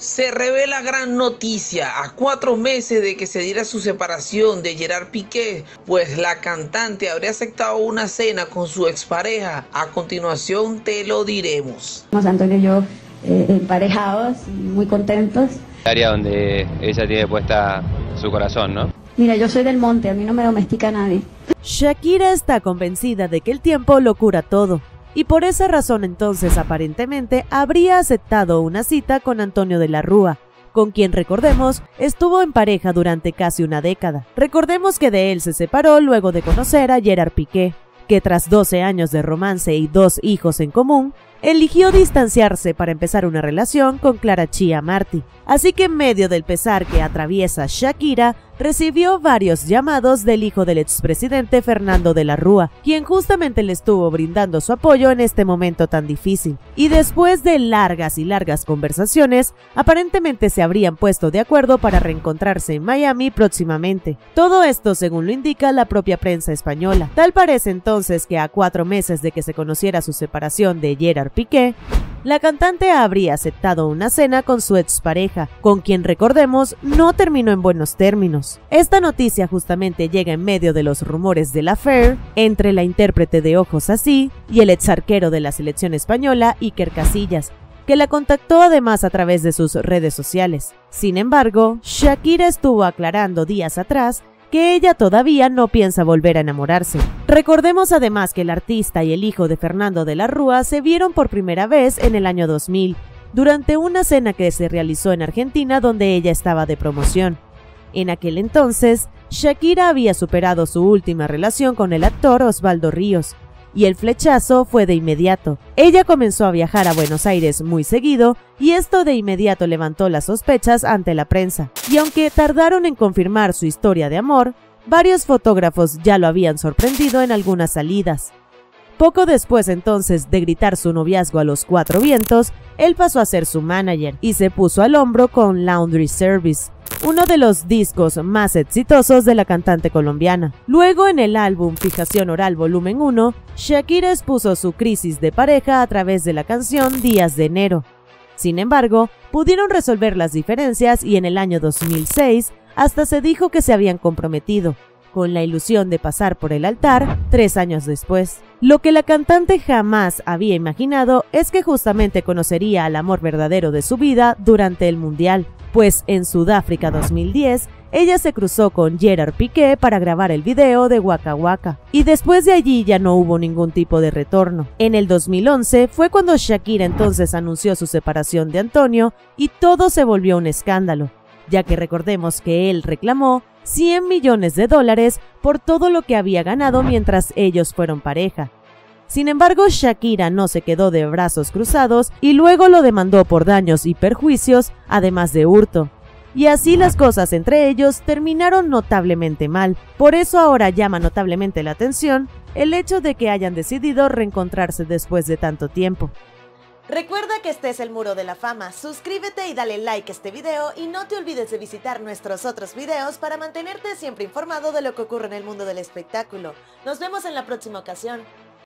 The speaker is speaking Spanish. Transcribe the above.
Se revela gran noticia a cuatro meses de que se diera su separación de Gerard Piqué, pues la cantante habría aceptado una cena con su expareja. A continuación te lo diremos. Antonio y yo eh, emparejados, muy contentos. Área donde ella tiene puesta su corazón, ¿no? Mira, yo soy del monte, a mí no me domestica nadie. Shakira está convencida de que el tiempo lo cura todo y por esa razón entonces aparentemente habría aceptado una cita con Antonio de la Rúa, con quien recordemos estuvo en pareja durante casi una década. Recordemos que de él se separó luego de conocer a Gerard Piqué, que tras 12 años de romance y dos hijos en común, eligió distanciarse para empezar una relación con Clara Chia Marti. Así que en medio del pesar que atraviesa Shakira, recibió varios llamados del hijo del expresidente Fernando de la Rúa, quien justamente le estuvo brindando su apoyo en este momento tan difícil. Y después de largas y largas conversaciones, aparentemente se habrían puesto de acuerdo para reencontrarse en Miami próximamente. Todo esto según lo indica la propia prensa española. Tal parece entonces que a cuatro meses de que se conociera su separación de Gerard Piqué, la cantante habría aceptado una cena con su expareja, con quien recordemos no terminó en buenos términos. Esta noticia justamente llega en medio de los rumores de la affair entre la intérprete de Ojos Así y el exarquero de la selección española Iker Casillas, que la contactó además a través de sus redes sociales. Sin embargo, Shakira estuvo aclarando días atrás que ella todavía no piensa volver a enamorarse. Recordemos además que el artista y el hijo de Fernando de la Rúa se vieron por primera vez en el año 2000, durante una cena que se realizó en Argentina donde ella estaba de promoción. En aquel entonces, Shakira había superado su última relación con el actor Osvaldo Ríos, y el flechazo fue de inmediato. Ella comenzó a viajar a Buenos Aires muy seguido y esto de inmediato levantó las sospechas ante la prensa. Y aunque tardaron en confirmar su historia de amor, varios fotógrafos ya lo habían sorprendido en algunas salidas. Poco después entonces de gritar su noviazgo a los cuatro vientos, él pasó a ser su manager y se puso al hombro con Laundry Service, uno de los discos más exitosos de la cantante colombiana. Luego en el álbum Fijación Oral Volumen 1, Shakira expuso su crisis de pareja a través de la canción Días de Enero. Sin embargo, pudieron resolver las diferencias y en el año 2006 hasta se dijo que se habían comprometido, con la ilusión de pasar por el altar tres años después. Lo que la cantante jamás había imaginado es que justamente conocería al amor verdadero de su vida durante el Mundial, pues en Sudáfrica 2010 ella se cruzó con Gerard Piqué para grabar el video de Waka Waka, y después de allí ya no hubo ningún tipo de retorno. En el 2011 fue cuando Shakira entonces anunció su separación de Antonio y todo se volvió un escándalo, ya que recordemos que él reclamó 100 millones de dólares por todo lo que había ganado mientras ellos fueron pareja. Sin embargo, Shakira no se quedó de brazos cruzados y luego lo demandó por daños y perjuicios, además de hurto. Y así las cosas entre ellos terminaron notablemente mal. Por eso ahora llama notablemente la atención el hecho de que hayan decidido reencontrarse después de tanto tiempo. Recuerda que este es el Muro de la Fama, suscríbete y dale like a este video y no te olvides de visitar nuestros otros videos para mantenerte siempre informado de lo que ocurre en el mundo del espectáculo. Nos vemos en la próxima ocasión.